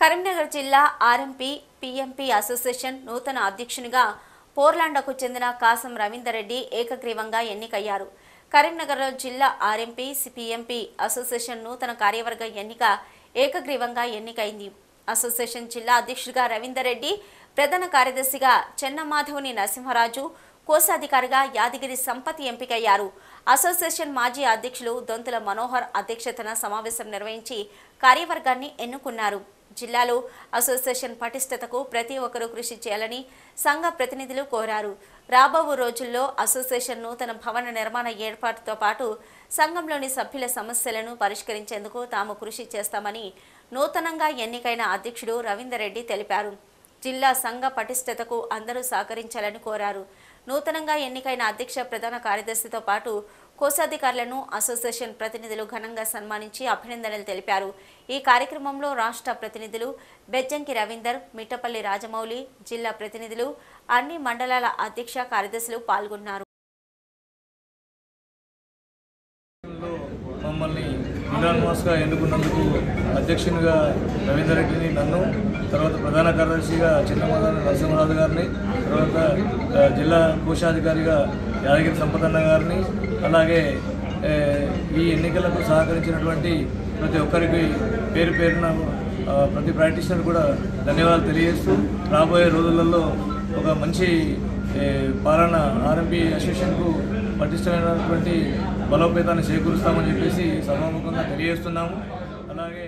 కరీంనగర్ జిల్లా RMP PMP association నూతన అధ్యక్షునిగా పోర్లాండకు చెందిన కాసం రవీందర్ రెడ్డి ఏకగ్రీవంగా ఎన్నికయ్యారు. కరీంనగర్లో జిల్లా ఆర్ఎంపీ సిపిఎంపీ అసోసియేషన్ నూతన కార్యవర్గ ఎన్నిక ఏకగ్రీవంగా ఎన్నికైంది. అసోసియేషన్ జిల్లా అధ్యక్షుడిగా రవీందర్ రెడ్డి ప్రధాన కార్యదర్శిగా చెన్నమాధవుని నరసింహరాజు కోశాధికారిగా యాదగిరి సంపత్ ఎంపికయ్యారు. అసోసియేషన్ మాజీ అధ్యక్షులు దొంతుల మనోహర్ అధ్యక్షతన సమావేశం నిర్వహించి కార్యవర్గాన్ని ఎన్నుకున్నారు. జిల్లాలో అసోసియేషన్ పటిష్టతకు ప్రతి ఒక్కరూ కృషి చేయాలని సంఘ ప్రతినిధులు కోరారు. రాబో రోజుల్లో అసోసియేషన్ నూతన భవన నిర్మాణ ఏర్పాటుతో పాటు సంఘంలోని సభ్యుల సమస్యలను పరిష్కరించేందుకు తాము కృషి చేస్తామని నూతనంగా ఎన్నికైన అధ్యక్షుడు రవీందర్ రెడ్డి తెలిపారు. జిల్లా సంఘ పటిష్టతకు అందరూ సహకరించాలని కోరారు. నూతనంగా ఎన్నికైన అధ్యక్ష ప్రధాన కార్యదర్శితో పాటు కోశాధికారులను అసోసియేషన్ ప్రతినిధులు ఘనంగా సన్మానించి అభినందనలు తెలిపారు. ఈ కార్యక్రమంలో రాష్ట్ర ప్రతినిధులు బెజ్జంకి రవీందర్ మిట్టపల్లి రాజమౌళి జిల్లా ప్రతినిధులు అన్ని మండలాల అధ్యక్ష కార్యదర్శులు పాల్గొన్నారు. ఎన్నికల్లో మమ్మల్ని యునానిమస్గా ఎన్నుకున్నందుకు అధ్యక్షునిగా రవీందర్ రెడ్డిని నన్ను తర్వాత ప్రధాన కార్యదర్శిగా చిన్నమదాన నరసింహరాజు గారిని తర్వాత జిల్లా కోశాధికారిగా యాదగిరి సంపదన్న గారిని అలాగే ఈ ఎన్నికలకు సహకరించినటువంటి ప్రతి ఒక్కరికి పేరు పేరున ప్రతి ప్రాక్టీషనర్ కూడా ధన్యవాదాలు తెలియజేస్తూ రాబోయే రోజులలో ఒక మంచి పాలన ఆర్ఎంపీ అసోసియేషన్కు పటిష్టమైనటువంటి బలోపేతాన్ని చేకూరుస్తామని చెప్పేసి సభాముఖంగా తెలియజేస్తున్నాము. అలాగే